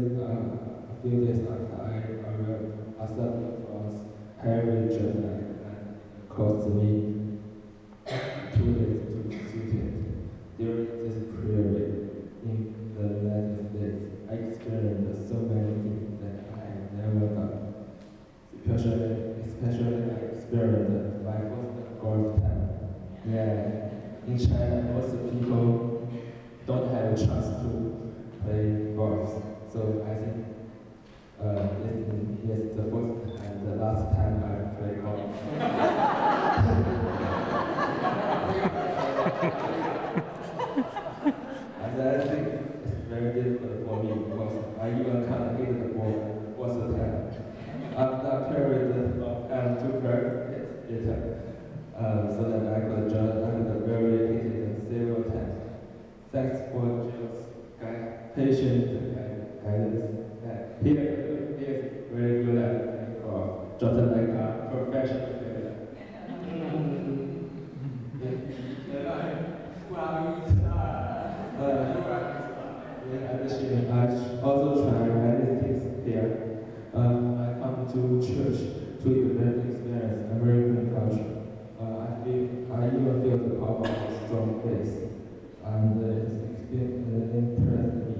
Um, a few days, like I, I will accept was and it me two days to suit it. During this period, in the United States, I experienced so many things that I never. Especially, especially experienced my. Yeah, in China, most people don't have a chance to so I think uh, this is the first and the last time I play golf. and I think it's very difficult for me because I even can't hit the ball of the time. After a period of time to practice it, uh, so I could just I could very hit it several times. Thanks for just guide, patient and guidance. Uh, he, is- he is very good at playing golf, just like a professional player. Uh, yeah, actually, I also try many things here. Um, I come to church to experience experience American culture. Uh, I feel I even feel the power of strong faith, and uh, it's expe- uh, impressed me.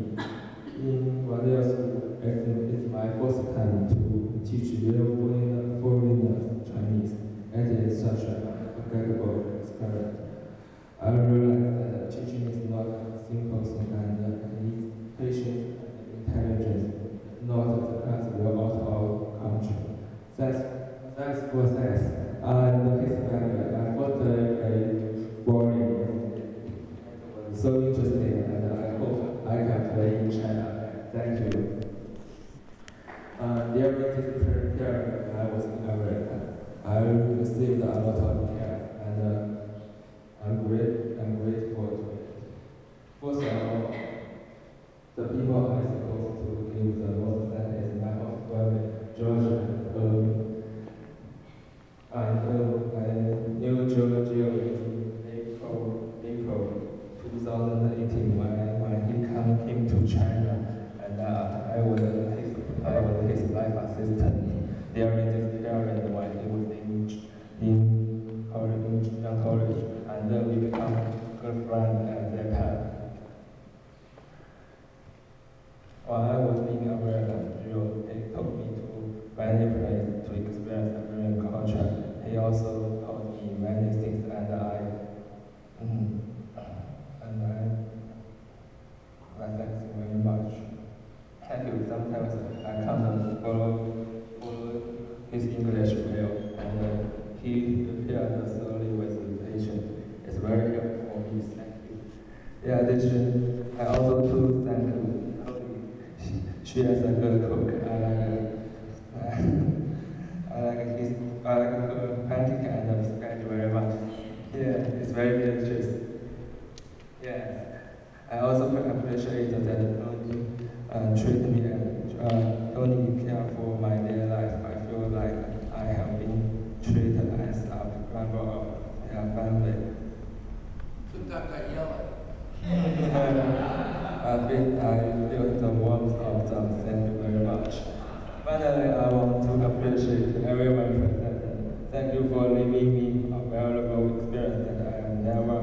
In school, it's my first time to teach real foreigner, foreigners Chinese. It is such an unforgettable experience. I realized that teaching is not a simple thing and uh, it needs patience and intelligence. If not, the class will out of control. Thanks, thanks for thanks. And his family, I thought uh, a boring. It was so interesting and I hope I can play in China. Thank you. Uh, during this period, I was in America. I received a lot of care and uh, I'm great. I'm grateful to it. First of all, the people I supposed to give the most thanks is my host family, George and Chloe. I know I knew George in April, April 2018 when, when he come, came to China, and uh, I was his, I was his life assistant during this period when he was in in college, in young college, and then we become good friends at that time. While I was in America, he took me many places to experience American culture. He also taught me many things, and I, mm, and I, I thank you very much. Thank you. Sometimes I can't follow, follow his English well, and uh, he the story with patience. It's very helpful for me. Thank you. In addition, I also too thank Chloe. She, she is a good cook. I like. I like his, I like the painting and I respect very much. Yeah, it's very delicious. Yeah. I also appreciate that Tony uh, treat me and uh, uh Tony care for my daily life. I feel like I have been treated as a member of their family. Sometimes I yell at I think I feel the warmth of them. Thank you very much. Finally, I want to appreciate everyone present. Thank you for giving me a valuable experience that I have never